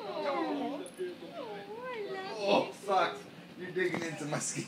oh, oh fuck. You're digging into my skin.